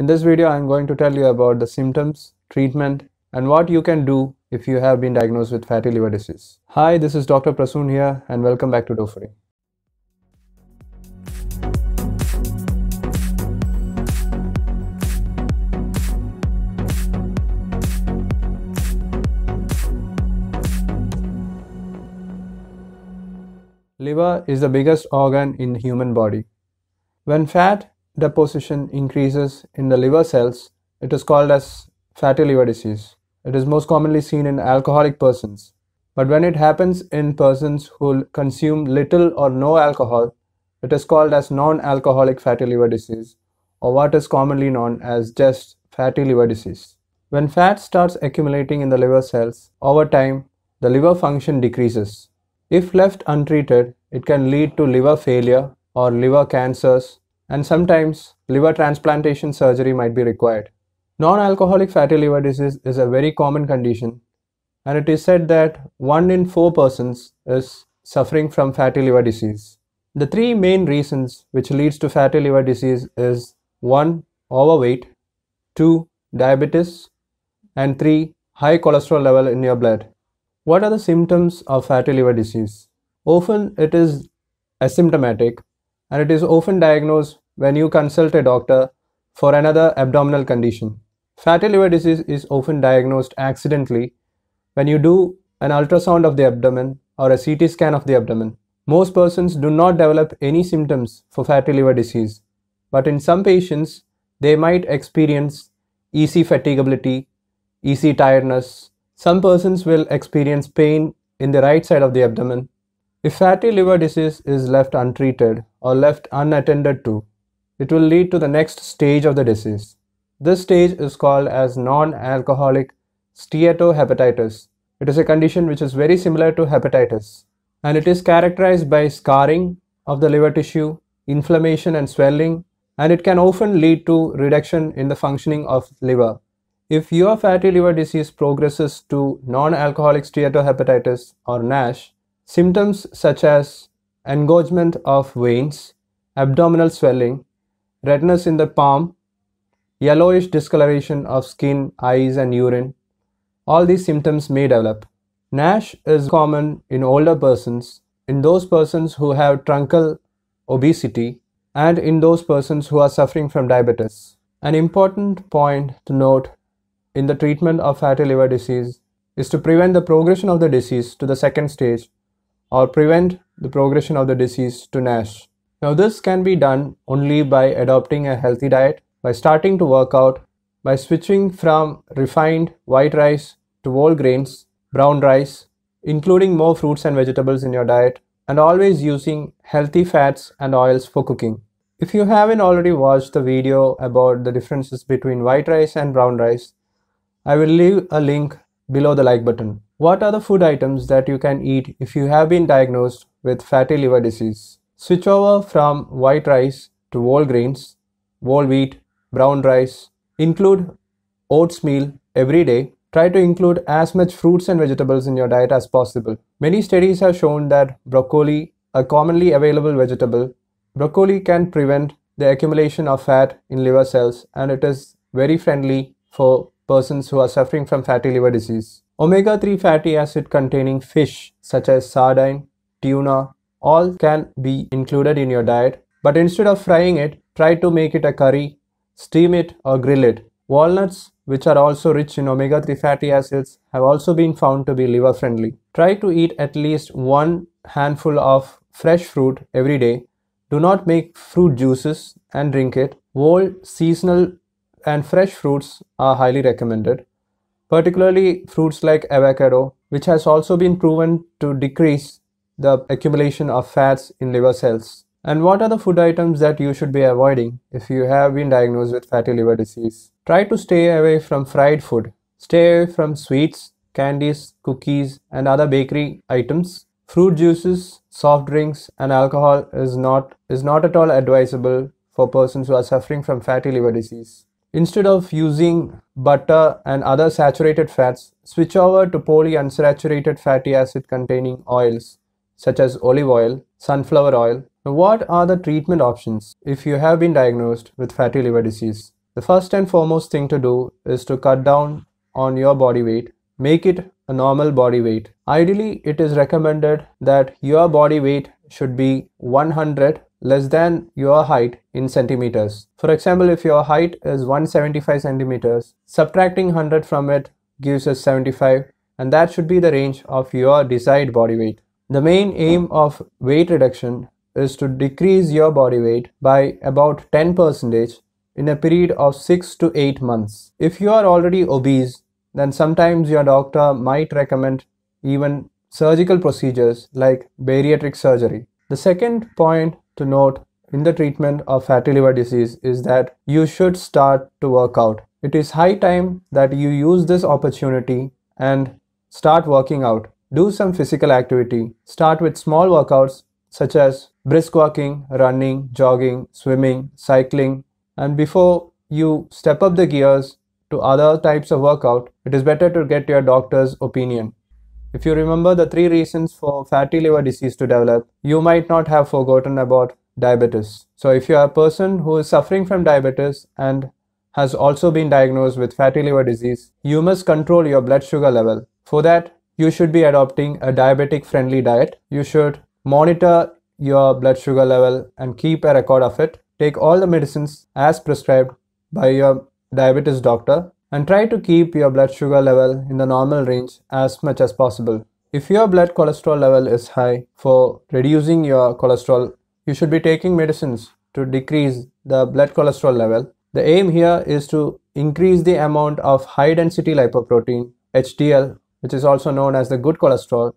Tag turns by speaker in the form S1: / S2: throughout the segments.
S1: In this video, I'm going to tell you about the symptoms, treatment, and what you can do if you have been diagnosed with fatty liver disease. Hi, this is Dr. Prasoon here, and welcome back to Dofody. Liver is the biggest organ in human body. When fat deposition increases in the liver cells, it is called as fatty liver disease. It is most commonly seen in alcoholic persons. But when it happens in persons who consume little or no alcohol, it is called as non-alcoholic fatty liver disease or what is commonly known as just fatty liver disease. When fat starts accumulating in the liver cells, over time, the liver function decreases. If left untreated, it can lead to liver failure or liver cancers, and sometimes liver transplantation surgery might be required. Non-alcoholic fatty liver disease is a very common condition, and it is said that 1 in 4 persons is suffering from fatty liver disease. The three main reasons which leads to fatty liver disease is 1. Overweight 2. Diabetes and 3. High cholesterol level in your blood. What are the symptoms of fatty liver disease? Often it is asymptomatic and it is often diagnosed when you consult a doctor for another abdominal condition. Fatty liver disease is often diagnosed accidentally when you do an ultrasound of the abdomen or a CT scan of the abdomen. Most persons do not develop any symptoms for fatty liver disease, but in some patients, they might experience easy fatigability, easy tiredness, some persons will experience pain in the right side of the abdomen. If fatty liver disease is left untreated or left unattended to, it will lead to the next stage of the disease. This stage is called as non-alcoholic steatohepatitis. It is a condition which is very similar to hepatitis and it is characterized by scarring of the liver tissue, inflammation and swelling and it can often lead to reduction in the functioning of liver. If your fatty liver disease progresses to non-alcoholic steatohepatitis or NASH, symptoms such as engorgement of veins, abdominal swelling, redness in the palm, yellowish discoloration of skin, eyes and urine, all these symptoms may develop. NASH is common in older persons, in those persons who have truncal obesity, and in those persons who are suffering from diabetes. An important point to note in the treatment of fatty liver disease is to prevent the progression of the disease to the second stage or prevent the progression of the disease to NASH. Now this can be done only by adopting a healthy diet, by starting to work out, by switching from refined white rice to whole grains, brown rice, including more fruits and vegetables in your diet, and always using healthy fats and oils for cooking. If you haven't already watched the video about the differences between white rice and brown rice, I will leave a link below the like button. What are the food items that you can eat if you have been diagnosed with fatty liver disease? Switch over from white rice to whole grains, whole wheat, brown rice. Include oats meal every day. Try to include as much fruits and vegetables in your diet as possible. Many studies have shown that broccoli, a commonly available vegetable, broccoli can prevent the accumulation of fat in liver cells and it is very friendly for persons who are suffering from fatty liver disease. Omega-3 fatty acid containing fish such as sardine, tuna, all can be included in your diet. But instead of frying it, try to make it a curry, steam it or grill it. Walnuts, which are also rich in omega-3 fatty acids, have also been found to be liver friendly. Try to eat at least one handful of fresh fruit every day. Do not make fruit juices and drink it. Whole seasonal and fresh fruits are highly recommended, particularly fruits like avocado, which has also been proven to decrease the accumulation of fats in liver cells. And what are the food items that you should be avoiding if you have been diagnosed with fatty liver disease? Try to stay away from fried food. Stay away from sweets, candies, cookies, and other bakery items. Fruit juices, soft drinks, and alcohol is not, is not at all advisable for persons who are suffering from fatty liver disease. Instead of using butter and other saturated fats, switch over to polyunsaturated fatty acid containing oils such as olive oil, sunflower oil. What are the treatment options if you have been diagnosed with fatty liver disease? The first and foremost thing to do is to cut down on your body weight, make it a normal body weight. Ideally, it is recommended that your body weight should be 100 less than your height in centimeters. For example, if your height is 175 centimeters, subtracting 100 from it gives us 75 and that should be the range of your desired body weight. The main aim of weight reduction is to decrease your body weight by about 10% in a period of 6 to 8 months. If you are already obese, then sometimes your doctor might recommend even surgical procedures like bariatric surgery. The second point to note in the treatment of fatty liver disease is that you should start to work out. It is high time that you use this opportunity and start working out. Do some physical activity. Start with small workouts such as brisk walking, running, jogging, swimming, cycling, and before you step up the gears to other types of workout, it is better to get your doctor's opinion. If you remember the three reasons for fatty liver disease to develop, you might not have forgotten about diabetes. So if you are a person who is suffering from diabetes and has also been diagnosed with fatty liver disease, you must control your blood sugar level. For that, you should be adopting a diabetic friendly diet. You should monitor your blood sugar level and keep a record of it. Take all the medicines as prescribed by your diabetes doctor and try to keep your blood sugar level in the normal range as much as possible. If your blood cholesterol level is high, for reducing your cholesterol, you should be taking medicines to decrease the blood cholesterol level. The aim here is to increase the amount of high density lipoprotein, HDL, which is also known as the good cholesterol,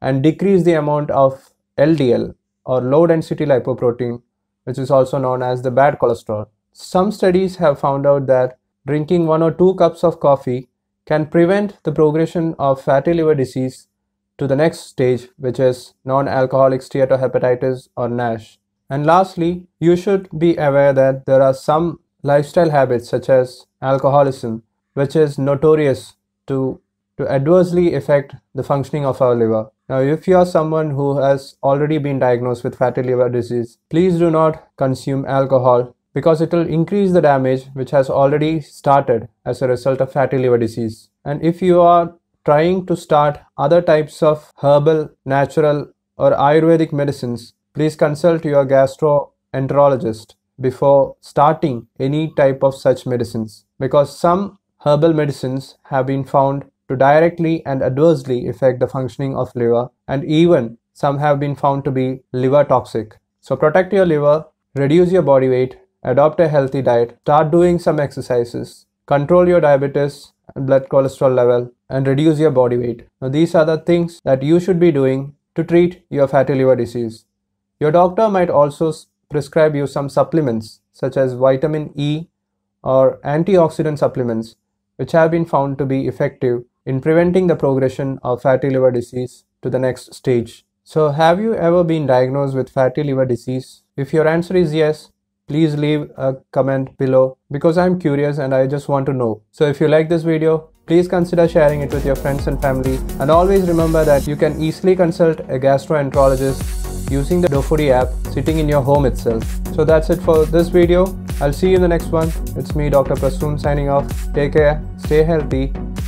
S1: and decrease the amount of LDL, or low density lipoprotein, which is also known as the bad cholesterol. Some studies have found out that drinking one or two cups of coffee can prevent the progression of fatty liver disease to the next stage, which is non-alcoholic steatohepatitis or NASH. And lastly, you should be aware that there are some lifestyle habits such as alcoholism, which is notorious to, to adversely affect the functioning of our liver. Now, if you are someone who has already been diagnosed with fatty liver disease, please do not consume alcohol because it will increase the damage which has already started as a result of fatty liver disease. And if you are trying to start other types of herbal, natural, or Ayurvedic medicines, please consult your gastroenterologist before starting any type of such medicines because some herbal medicines have been found to directly and adversely affect the functioning of liver and even some have been found to be liver toxic. So protect your liver, reduce your body weight, adopt a healthy diet, start doing some exercises, control your diabetes and blood cholesterol level and reduce your body weight. Now these are the things that you should be doing to treat your fatty liver disease. Your doctor might also prescribe you some supplements such as vitamin E or antioxidant supplements which have been found to be effective in preventing the progression of fatty liver disease to the next stage. So, have you ever been diagnosed with fatty liver disease? If your answer is yes, please leave a comment below because I'm curious and I just want to know. So, if you like this video, please consider sharing it with your friends and family. And always remember that you can easily consult a gastroenterologist using the Dofody app sitting in your home itself. So, that's it for this video. I'll see you in the next one. It's me, Dr. Prasoon, signing off. Take care, stay healthy,